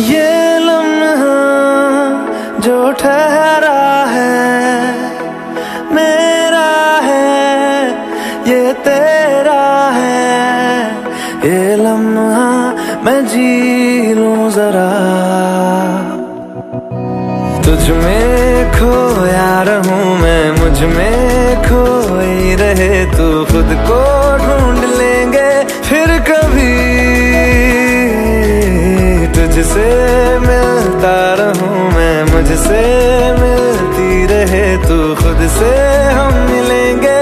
ये लम्हा जो ठहरा है, मेरा है, ये तेरा है। ये लम्हा मैं जी लूँ जरा। तुझ में खोया रहूँ मैं, मुझमें खोई रहे तू खुद को मुझसे मिलता रहूँ मैं मुझसे मिलती रहे तू खुद से हम मिलेंगे।